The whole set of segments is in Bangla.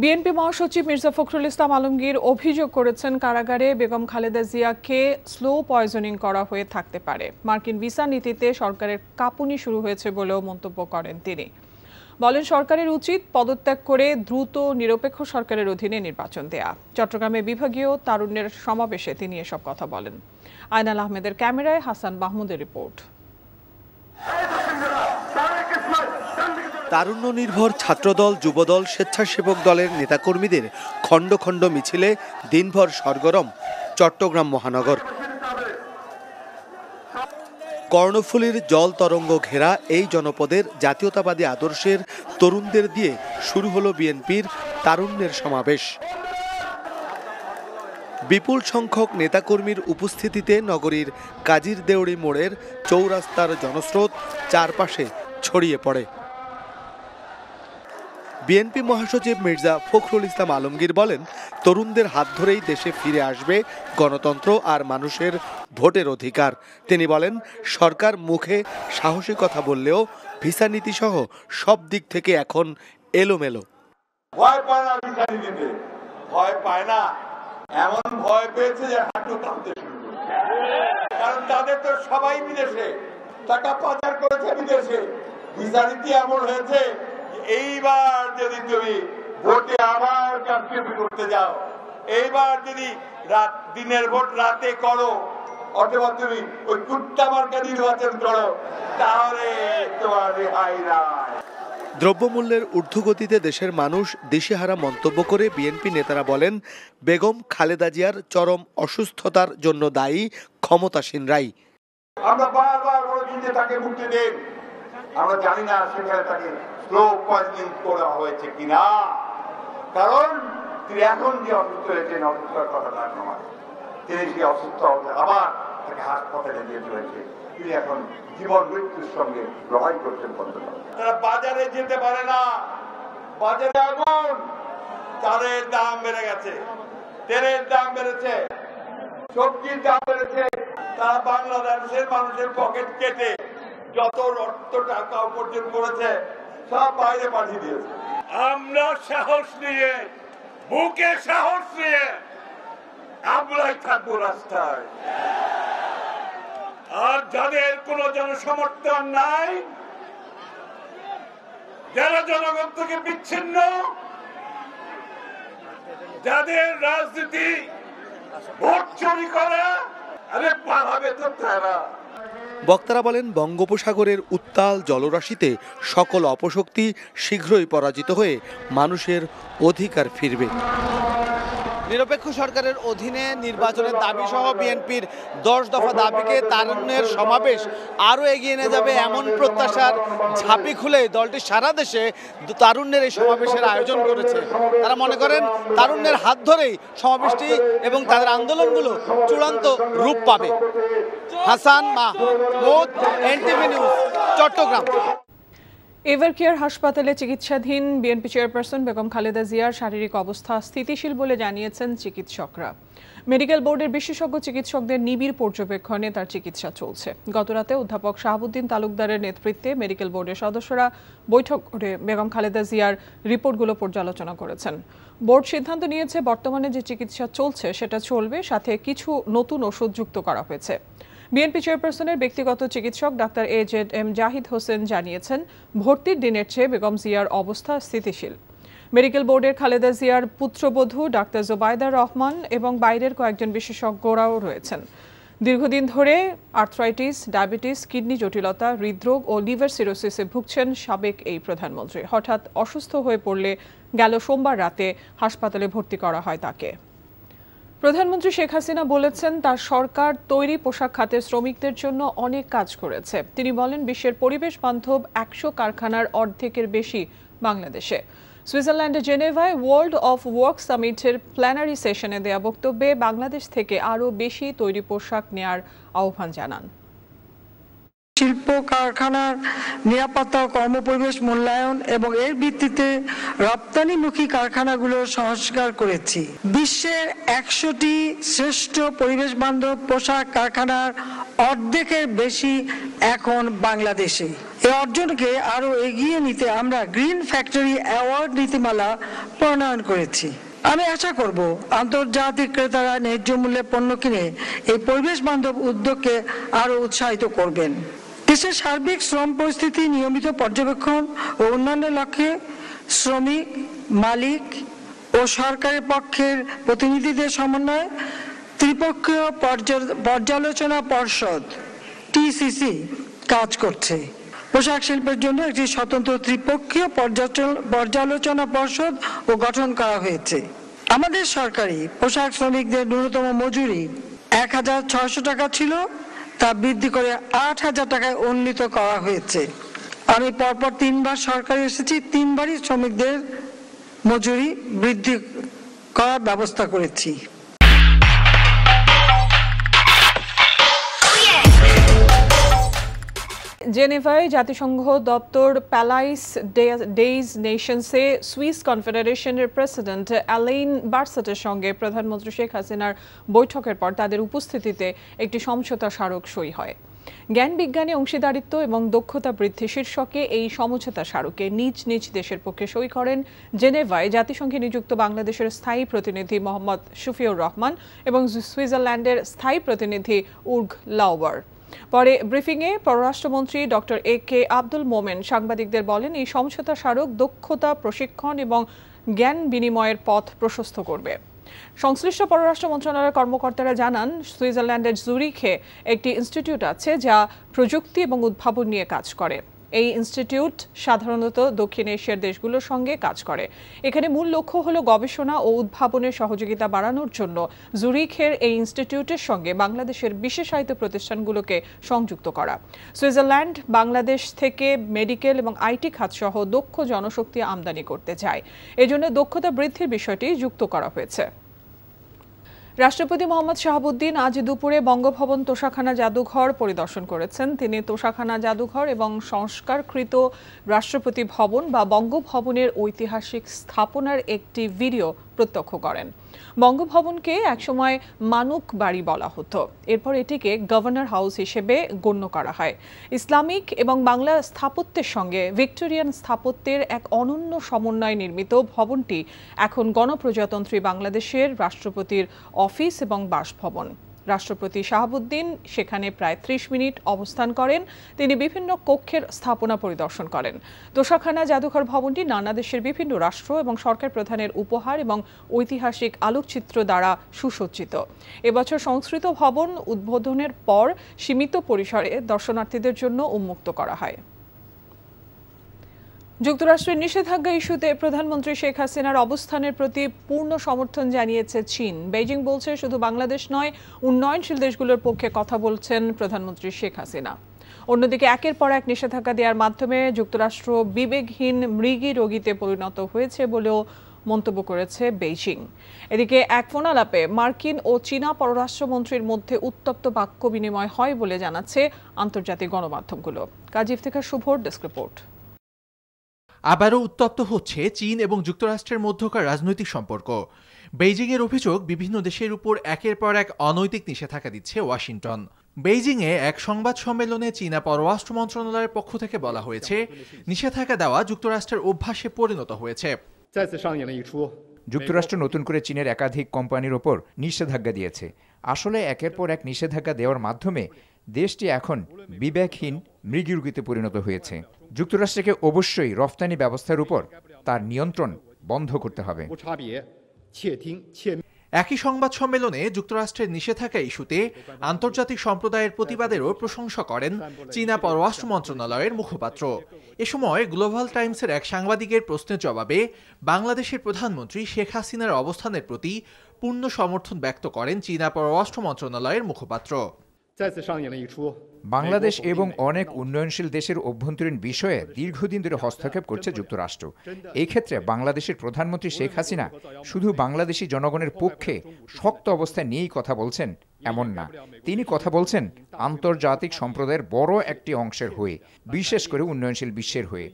বিএনপি মহাসচিব মির্জা ফখরুল ইসলাম আলমগীর অভিযোগ করেছেন কারাগারে বেগম খালেদা জিয়াকে স্লো পয়জনিং করা হয়ে থাকতে পারে। মার্কিন ভিসা নীতিতে সরকারের কাপুনি শুরু হয়েছে বলেও মন্তব্য করেন তিনি। বলেন, সরকারের উচিত পদত্যাগ করে দ্রুত নিরপেক্ষ সরকারের অধীনে নির্বাচন দেয়া। চট্টগ্রামে বিভাগীয় তারুণ্যের সমাবেশে তিনি এসব কথা বলেন। আয়নাল আহমেদের ক্যামেরায় হাসান মাহমুদের রিপোর্ট। তারুণ্য নির্ভর ছাত্রদল, যুবদল, স্বেচ্ছাসেবক দলের নেতাকর্মীদের খণ্ড খণ্ড মিছিলে দিনভর সরগরম, চট্টগ্রাম মহানগর। কর্ণফুলীর জল তরঙ্গ ঘেরা এই জনপদের জাতীয়তাবাদী আদর্শের তরুণদের দিয়ে শুরু হলো বিএনপির তারুণ্যের সমাবেশ। বিপুল সংখ্যক নেতাকর্মীর উপস্থিতিতে নগরীর কাজীর দেউড়ি মোড়ের চৌরাস্তার জনস্রোত চারপাশে ছড়িয়ে পড়ে। বিএনপি মহাসচিব মির্জা ফখরুল ইসলাম আলমগীর বলেন, তরুণদের হাত ধরেই দেশে ফিরে আসবে গণতন্ত্র আর মানুষের ভোটের অধিকার। তিনি বলেন, সরকার মুখে সাহসী কথা বললেও ভিসা নীতি সহ সব দিক থেকে এখন এলোমেলো। ভয় পায় না বিচারি দিতে ভয় পায় না। এমন ভয় পেয়েছে যে হাঁটু কাঁপতে কারণ তাদের তো সবাই বিদেশে। টাকা পাচার করেছে বিদেশে। ভিসা নীতি এমন হয়েছে এইবার যদি তুমি ভোটে আবার কারচুপি করতে যাও এইবার যদি রাত দিনের ভোট রাতে করো অথবা তুমি ওই কুত্তা মার্কা নির্বাচন করো তাহলে তোমার রেহাই নাই। দ্রব্যমূল্যের ঊর্ধ্বগতিতে দেশের মানুষ দিশেহারা মন্তব্য করে বিএনপি নেতারা বলেন বেগম খালেদা জিয়ার চরম অসুস্থতার জন্য দায়ী ক্ষমতাসীনরাই। আমরা বারবার বলেছি যে তাকে মুক্তি দেন। আমরা জানি না সেখানে তাকে স্লো পয়জনিং করা হয়েছে কিনা। কারণ তিনি এখন যে অসুস্থ হয়েছেন, অসুস্থতার কথা তার নয় তিনি সেই অসুস্থ অবস্থায় আবার তাকে হাসপাতালে নিয়ে চলেছে তিনি এখন জীবন মৃত্যুর সঙ্গে লড়াই করছেন বন্ধুরা। তারা বাজারে যেতে পারে না। বাজারে আগুন চালের দাম বেড়ে গেছে। তেলের দাম বেড়েছে, সবজির দাম বেড়েছে। তারা বাংলাদেশের মানুষের পকেট কেটে যত অর্থ টাকা উপার্জন করেছে, সব বাইরে পাঠিয়ে দিয়েছে। আমরা সাহস নিয়ে, বুকে সাহস নিয়ে আমরাই থাকব রাস্তায়। আর যাদের কোনো জনসমর্থন নাই, যারা জনগণ থেকে বিচ্ছিন্ন, যাদের রাজনীতি ভোট চুরি করা, আরে পালাবে তো তারা। বক্তারা বলেন বঙ্গোপসাগরের উত্তাল জলরাশিতে সকল অপশক্তি শীঘ্রই পরাজিত হয়ে মানুষের অধিকার ফিরবে। নিরপেক্ষ সরকারের অধীনে নির্বাচনের দাবি সহ বিএনপির দশ দফা দাবিকে তারুণ্যের সমাবেশ আরও এগিয়ে নিয়ে যাবে এমন প্রত্যাশার ঝাঁপি খুলে দলটি সারা দেশে তারুণ্যের এই সমাবেশের আয়োজন করেছে। তারা মনে করেন তারুণ্যের হাত ধরেই সমাবেশটি এবং তাদের আন্দোলনগুলো চূড়ান্ত রূপ পাবে। Hasan Mahmud, NTV news, Chittagong. Evercare হাসপাতালে চিকিৎসাধীন বিএনপি চেয়ারপারসন বেগম খালেদা জিয়ার শারীরিক অবস্থা স্থিতিশীল বলে জানিয়েছেন চিকিৎসকরা। মেডিকেল বোর্ডের বিশেষজ্ঞ চিকিৎসকদের নিবিড় পর্যবেক্ষণে তার চিকিৎসা চলছে। গতরাতে অধ্যাপক শাহাবুদ্দিন তালুকদারের নেতৃত্বে মেডিকেল বোর্ডের সদস্যরা বৈঠক করে বেগম খালেদা জিয়ার রিপোর্টগুলো পর্যালোচনা করেছেন। বোর্ড সিদ্ধান্ত নিয়েছে, বর্তমানে যে চিকিৎসা চলছে সেটা চলবে, সাথে কিছু নতুন ওষুধ যুক্ত করা হয়েছে। বিএনপি চেয়ারপারসনের ব্যক্তিগত চিকিৎসক doctor A Z M Zahid Hossain জানিয়েছেন, ভর্তির দিনের চেয়ে বেগম জিয়ার অবস্থা স্থিতিশীল। মেডিকেল বোর্ডের খালেদা জিয়ার পুত্রবধূ ডাক্তার জোবায়দা রহমান এবং বাইরের কয়েকজন বিশেষজ্ঞরাও রয়েছেন। দীর্ঘদিন ধরে আর্থ্রাইটিস, ডায়াবেটিস, কিডনি জটিলতা, হৃদরোগ ও লিভার সিরোসিসে ভুগছেন সাবেক এই প্রধানমন্ত্রী। হঠাৎ অসুস্থ হয়ে পড়লে গেল সোমবার রাতে হাসপাতালে ভর্তি করা হয় তাকে। প্রধানমন্ত্রী শেখ হাসিনা বলেছেন, তার সরকার তৈরি পোশাক খাতের শ্রমিকদের জন্য অনেক কাজ করেছে। তিনি বলেন, বিশ্বের পরিবেশ বান্ধব একশো কারখানার অর্ধেকের বেশি বাংলাদেশে। সুইজারল্যান্ডের জেনেভায় ওয়ার্ল্ড অফ ওয়ার্ক সামিটের প্ল্যানারি সেশনে দেয়া বক্তব্যে বাংলাদেশ থেকে আরও বেশি তৈরি পোশাক নেয়ার আহ্বান জানান। শিল্প, কারখানার নিরাপত্তা, কর্মপরিবেশ মূল্যায়ন এবং এর ভিত্তিতে রপ্তানিমুখী কারখানাগুলো সংস্কার করেছি। বিশ্বের একশোটি শ্রেষ্ঠ পরিবেশ বান্ধব পোশাক কারখানার অর্ধেকের বেশি এখন বাংলাদেশে। এই অর্জনকে আরও এগিয়ে নিতে আমরা গ্রিন ফ্যাক্টরি অ্যাওয়ার্ড নীতিমালা প্রণয়ন করেছি। আমি আশা করব আন্তর্জাতিক ক্রেতারা ন্যায্য মূল্যে পণ্য কিনে এই পরিবেশ বান্ধব উদ্যোগকে আরও উৎসাহিত করবেন। দেশের সার্বিক শ্রম পরিস্থিতি, নিয়মিত পর্যবেক্ষণ ও উন্নয়নের লক্ষ্যে শ্রমিক, মালিক ও সরকারের পক্ষের প্রতিনিধিদের সমন্বয়ে ত্রিপক্ষীয় পর্যালোচনা পর্ষদ টিসিসি কাজ করছে। পোশাক শিল্পের জন্য একটি স্বতন্ত্র ত্রিপক্ষীয় পর্যালোচনা পর্ষদ ও গঠন করা হয়েছে। আমাদের সরকারি পোশাক শ্রমিকদের ন্যূনতম মজুরি এক হাজার ছয়শো টাকা ছিল। তা বৃদ্ধি করে আট হাজার টাকায় উন্নীত করা হয়েছে। আমি পরপর তিনবার সরকারে এসেছি, তিনবারই শ্রমিকদের মজুরি বৃদ্ধি করার ব্যবস্থা করেছি। জেনেভায় জাতিসংঘ দপ্তর প্যালাইস ডেইজ নেশনসে সুইস কনফেডারেশনের প্রেসিডেন্ট অ্যালেইন বার্সাটের সঙ্গে প্রধানমন্ত্রী শেখ হাসিনার বৈঠকের পর তাদের উপস্থিতিতে একটি সমঝোতা স্মারক সই হয়। জ্ঞান বিজ্ঞানে অংশীদারিত্ব এবং দক্ষতা বৃদ্ধি শীর্ষকে এই সমঝোতা স্মারকে নিজ নিজ দেশের পক্ষে সই করেন জেনেভায় জাতিসংঘে নিযুক্ত বাংলাদেশের স্থায়ী প্রতিনিধি মোহাম্মদ শফিউর রহমান এবং সুইজারল্যান্ডের স্থায়ী প্রতিনিধি উর্গ লাউবার। পরে ব্রিফিংয়ে পররাষ্ট্রমন্ত্রী ডক্টর এ কে আব্দুল মোমেন সাংবাদিকদের বলেন, এই সমঝোতা স্মারক দক্ষতা, প্রশিক্ষণ এবং জ্ঞান বিনিময়ের পথ প্রশস্ত করবে। সংশ্লিষ্ট পররাষ্ট্র মন্ত্রণালয়ের কর্মকর্তারা জানান, সুইজারল্যান্ডের জুরিখে একটি ইনস্টিটিউট আছে যা প্রযুক্তি এবং উদ্ভাবন নিয়ে কাজ করে। এই ইনস্টিটিউট সাধারণত দক্ষিণ এশিয়ার দেশগুলোর সঙ্গে কাজ করে। এখানে মূল লক্ষ্য হলো গবেষণা ও উদ্ভাবনের সহযোগিতা বাড়ানোর জন্য জুরিখের এই ইনস্টিটিউটের সঙ্গে বাংলাদেশের বিশেষায়িত প্রতিষ্ঠানগুলোকে সংযুক্ত করা। সুইজারল্যান্ড, বাংলাদেশ থেকে মেডিকেল এবং আইটি খাতসহ দক্ষ জনশক্তি আমদানি করতে চায়। এজন্য দক্ষতা বৃদ্ধির বিষয়টি যুক্ত করা হয়েছে। রাষ্ট্রপতি মোহাম্মদ শাহাবুদ্দিন আজ দুপুরে বঙ্গভবন তোষাখানা জাদুঘর পরিদর্শন করেছেন। তিনি তোষাখানা জাদুঘর এবং সংস্কারকৃত রাষ্ট্রপতি ভবন বা বঙ্গভবনের ঐতিহাসিক স্থাপনার একটি ভিডিও প্রত্যক্ষ করেন। বঙ্গভবনকে একসময় মানুক বাড়ি বলা হতো। এরপর এটিকে গভর্নর হাউস হিসেবে গণ্য করা হয়। ইসলামিক এবং বাংলা স্থাপত্যের সঙ্গে ভিক্টোরিয়ান স্থাপত্যের এক অনন্য সমন্বয়ে নির্মিত ভবনটি এখন গণপ্রজাতন্ত্রী বাংলাদেশের রাষ্ট্রপতির অফিস এবং বাসভবন। রাষ্ট্রপতি শাহাবুদ্দিন সেখানে প্রায় ত্রিশ মিনিট অবস্থান করেন। তিনি বিভিন্ন কক্ষের স্থাপনা পরিদর্শন করেন। দোষাখানা জাদুঘর ভবনটি নানা দেশের বিভিন্ন রাষ্ট্র এবং সরকার প্রধানের উপহার এবং ঐতিহাসিক আলোকচিত্র দ্বারা সুসজ্জিত। এবছর সংস্কৃত ভবন উদ্বোধনের পর সীমিত পরিসরে দর্শনার্থীদের জন্য উন্মুক্ত করা হয়। যুক্তরাষ্ট্রের নিষেধাজ্ঞা ইস্যুতে প্রধানমন্ত্রী শেখ হাসিনার অবস্থানের প্রতি পূর্ণ সমর্থন জানিয়েছে চীন। বেইজিং বলছে, শুধু বাংলাদেশ নয়, উন্নয়নশীল দেশগুলোর পক্ষে কথা বলছেন প্রধানমন্ত্রী শেখ হাসিনা। অন্যদিকে একের পর এক নিষেধাজ্ঞা দেওয়ার মাধ্যমে যুক্তরাষ্ট্র বিবেকহীন মৃগী রোগীতে পরিণত হয়েছে বলেও মন্তব্য করেছে বেইজিং। এদিকে এক ফোনালাপে, মার্কিন ও চীনা পররাষ্ট্রমন্ত্রীর মধ্যে উত্তপ্ত বাক্য বিনিময় হয় বলে জানাচ্ছে আন্তর্জাতিক গণমাধ্যমগুলো। কাজী ইফতেখার শুভর ডেস্ক রিপোর্ট। আবারও উত্তপ্ত হচ্ছে চীন এবং যুক্তরাষ্ট্রের মধ্যকার রাজনৈতিক সম্পর্ক। বেইজিংয়ের অভিযোগ, বিভিন্ন দেশের উপর একের পর এক অনৈতিক নিষেধাজ্ঞা দিচ্ছে ওয়াশিংটন। বেইজিংয়ে এক সংবাদ সম্মেলনে চীনা পররাষ্ট্র মন্ত্রণালয়ের পক্ষ থেকে বলা হয়েছে, নিষেধাজ্ঞা দেওয়া যুক্তরাষ্ট্রের অভ্যাসে পরিণত হয়েছে। যুক্তরাষ্ট্র নতুন করে চীনের একাধিক কোম্পানির ওপর নিষেধাজ্ঞা দিয়েছে। আসলে একের পর এক নিষেধাজ্ঞা দেওয়ার মাধ্যমে দেশটি এখন বিবেকহীন মৃগীরুগিতে পরিণত হয়েছে। যুক্তরাষ্ট্রকে অবশ্যই রফতানি ব্যবস্থার উপর তার নিয়ন্ত্রণ বন্ধ করতে হবে। একই সংবাদ সম্মেলনে যুক্তরাষ্ট্রের নিষেধাজ্ঞা ইস্যুতে আন্তর্জাতিক সম্প্রদায়ের প্রতিবাদেরও প্রশংসা করেন চীনা পররাষ্ট্র মন্ত্রণালয়ের মুখপাত্র। এ সময় গ্লোবাল টাইমসের এক সাংবাদিকের প্রশ্নের জবাবে বাংলাদেশের প্রধানমন্ত্রী শেখ হাসিনার অবস্থানের প্রতি পূর্ণ সমর্থন ব্যক্ত করেন চীনা পররাষ্ট্র মন্ত্রণালয়ের মুখপাত্র। বাংলাদেশ এবং অনেক উন্নয়নশীল দেশের অভ্যন্তরীণ বিষয়ে দীর্ঘদিন ধরে হস্তক্ষেপ করছে যুক্তরাষ্ট্র। এই ক্ষেত্রে বাংলাদেশের প্রধানমন্ত্রী শেখ হাসিনা শুধু বাংলাদেশি জনগণের পক্ষে শক্ত অবস্থায় নিয়েই কথা বলছেন এমন না। তিনি কথা বলছেন আন্তর্জাতিক সম্প্রদায়ের বড় একটি অংশের হয়ে বিশেষ করে উন্নয়নশীল বিশ্বের হয়ে।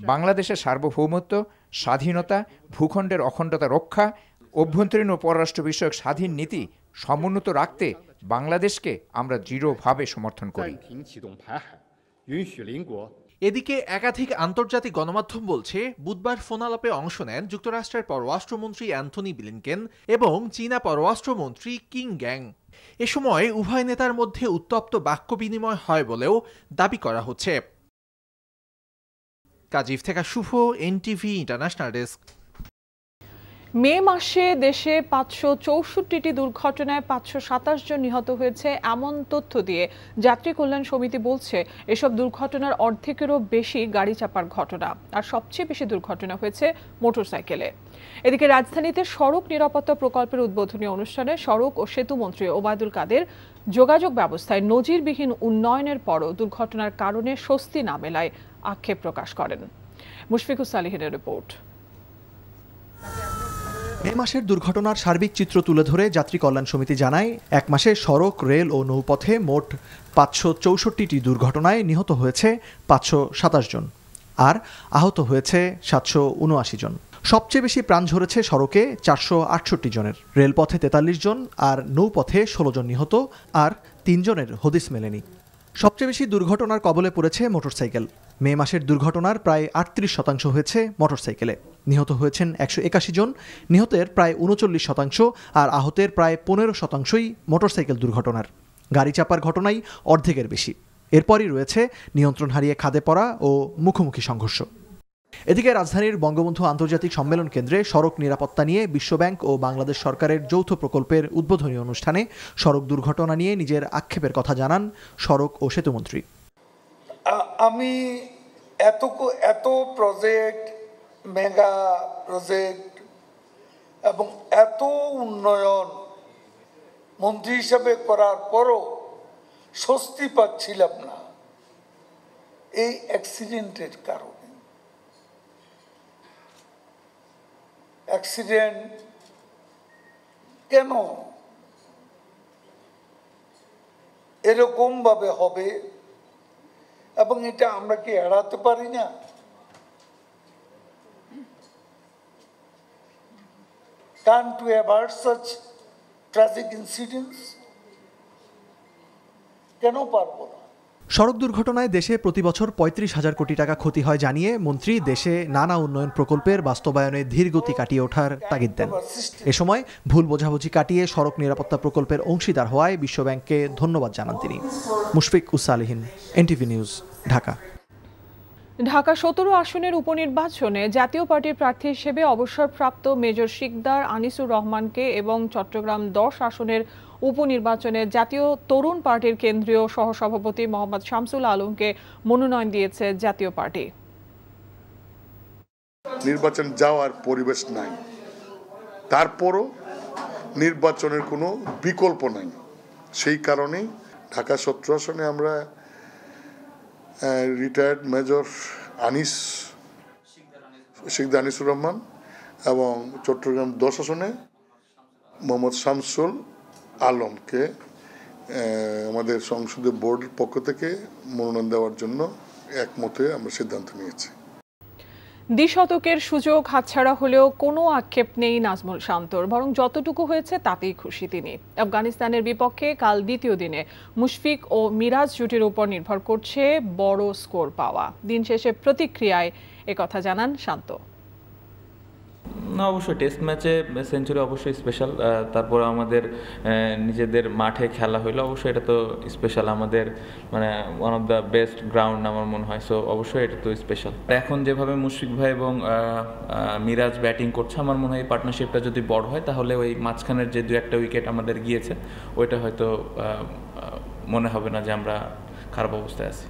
বাংলাদেশের সার্বভৌমত্ব স্বাধীনতা ভূখণ্ডের অখণ্ডতা রক্ষা অভ্যন্তরীণ ও পররাষ্ট্র বিষয়ক স্বাধীন নীতি সমুন্নত রাখতে বাংলাদেশকে আমরা দৃঢ়ভাবে সমর্থন করি। এদিকে একাধিক আন্তর্জাতিক গণমাধ্যম বলছে, বুধবার ফোনালাপে অংশ নেন যুক্তরাষ্ট্রের পররাষ্ট্রমন্ত্রী অ্যান্থনি বিলিনকেন এবং চীনা পররাষ্ট্রমন্ত্রী কিং গ্যাং। এ সময় উভয় নেতার মধ্যে উত্তপ্ত বাক্য বিনিময় হয় বলেও দাবি করা হচ্ছে। কাজিফ থেকে Shuvo NTV international desk. May মাসে দেশে পাঁচশো চৌষট্টিটি দুর্ঘটনায় পাঁচশো সাতাশ জন নিহত হয়েছে এমন তথ্য দিয়ে যাত্রী কল্যাণ সমিতি বলছে, এসব দুর্ঘটনার অর্ধেকেরও বেশি গাড়ি চাপার ঘটনা, আর সবচেয়ে বেশি দুর্ঘটনা হয়েছে মোটরসাইকেলে। এদিকে রাজধানীতে সড়ক নিরাপত্তা প্রকল্পের উদ্বোধনী অনুষ্ঠানে সড়ক ও সেতু মন্ত্রী ওবায়দুল কাদের যোগাযোগ ব্যবস্থায় নজিরবিহীন উন্নয়নের পরও দুর্ঘটনার কারণে স্বস্তি না মেলায় আক্ষেপ প্রকাশ করেন। মুশফিকুস সালিহিনের রিপোর্ট। মে মাসের দুর্ঘটনার সার্বিক চিত্র তুলে ধরে যাত্রী কল্যাণ সমিতি জানায়, এক মাসে সড়ক, রেল ও নৌপথে মোট পাঁচশো চৌষট্টিটি দুর্ঘটনায় নিহত হয়েছে পাঁচশো সাতাশ জন আর আহত হয়েছে সাতশো উনআশি জন। সবচেয়ে বেশি প্রাণ ঝরেছে সড়কে চারশো আটষট্টি জনের। রেলপথে তেতাল্লিশ জন আর নৌপথে ষোলো জন নিহত আর তিনজনের হদিস মেলেনি। সবচেয়ে বেশি দুর্ঘটনার কবলে পড়েছে মোটরসাইকেল। মে মাসের দুর্ঘটনার প্রায় আটত্রিশ শতাংশ হয়েছে মোটরসাইকেলে। নিহত হয়েছেন একশো একাশি জন। নিহতের প্রায় উনচল্লিশ শতাংশ আর আহতের প্রায় পনেরো শতাংশই মোটরসাইকেল দুর্ঘটনার। গাড়ি চাপার ঘটনাই অর্ধেকের বেশি। এরপরই রয়েছে নিয়ন্ত্রণ হারিয়ে খাদে পড়া ও মুখোমুখি সংঘর্ষ। এদিকে রাজধানীর বঙ্গবন্ধু আন্তর্জাতিক সম্মেলন কেন্দ্রে সড়ক নিরাপত্তা নিয়ে বিশ্বব্যাংক ও বাংলাদেশ সরকারের যৌথ প্রকল্পের উদ্বোধনী অনুষ্ঠানে সড়ক দুর্ঘটনা নিয়ে নিজের আক্ষেপের কথা জানান সড়ক ও সেতুমন্ত্রী। আমি এত এত প্রজেক্ট মেগা প্রজেক্ট এবং এত উন্নয়ন মন্ত্রী হিসাবে করার পরও স্বস্তি পাচ্ছিলাম না এই অ্যাক্সিডেন্টের কারণে। অ্যাক্সিডেন্ট কেন? এরকমভাবে হবে এবং এটা আমরা কি এড়াতে পারি না Can't we avert such tragic incidents? কেন পারবো না সড়ক দুর্ঘটনায় দেশে প্রতি বছর পঁয়ত্রিশ হাজার কোটি টাকা ক্ষতি হয় জানিয়ে মন্ত্রী দেশে নানা উন্নয়ন প্রকল্পের বাস্তবায়নে ধীর গতি কাটিয়ে ওঠার তাগিদ দেন। এ সময় ভুল বোঝাবুঝি কাটিয়ে সড়ক নিরাপত্তা প্রকল্পের অংশীদার হওয়ায় বিশ্বব্যাংককে ধন্যবাদ জানান তিনি। Mushfiq Usalihin, NTV news, Dhaka. Dhaka সতেরো আসনের উপনির্বাচনে জাতীয় পার্টির প্রার্থী হিসেবে অবসরপ্রাপ্ত মেজর শিকদার আনিসুর রহমানকে এবং চট্টগ্রাম দশ আসনের উপনির্বাচনে জাতীয় তরুণ পার্টির কেন্দ্রীয় সহসভাপতি মোহাম্মদ শামসুল আলমকে মনোনয়ন দিয়েছে জাতীয় পার্টি। নির্বাচন যাওয়ার পরিবেশ নাই। তারপরও নির্বাচনের কোনো বিকল্প নাই। সেই কারণেই ঢাকা সত্র আসনে আমরা রিটায়ার্ড মেজর আনিস শিকদার আনিসুর রহমান এবং চট্টগ্রাম দশ আসনে মোহাম্মদ শামসুল আলমকে আমাদের সংসদীয় বোর্ডের পক্ষ থেকে মনোনয়ন দেওয়ার জন্য একমতে আমরা সিদ্ধান্ত নিয়েছি। দ্বিশতকের সুযোগ হাতছাড়া হলেও কোনো আক্ষেপ নেই নাজমুল শান্তর, বরং যতটুকু হয়েছে তাতেই খুশি তিনি। আফগানিস্তানের বিপক্ষে কাল দ্বিতীয় দিনে মুশফিক ও মিরাজ জুটির উপর নির্ভর করছে বড় স্কোর পাওয়া। দিন শেষে প্রতিক্রিয়ায় একথা জানান শান্ত। না, অবশ্যই টেস্ট ম্যাচে সেঞ্চুরি অবশ্যই স্পেশাল তারপর আমাদের নিজেদের মাঠে খেলা হইল, অবশ্যই এটা তো স্পেশাল আমাদের মানে one of the best ground আমার মনে হয় সো অবশ্যই এটা তো স্পেশাল এখন যেভাবে মুশফিক ভাই এবং মিরাজ ব্যাটিং করছে, আমার মনে হয় পার্টনারশিপটা যদি বড় হয়, তাহলে ওই মাঝখানের যে দু একটা উইকেট আমাদের গিয়েছে, ওইটা হয়তো মনে হবে না যে আমরা খারাপ অবস্থায় আছি।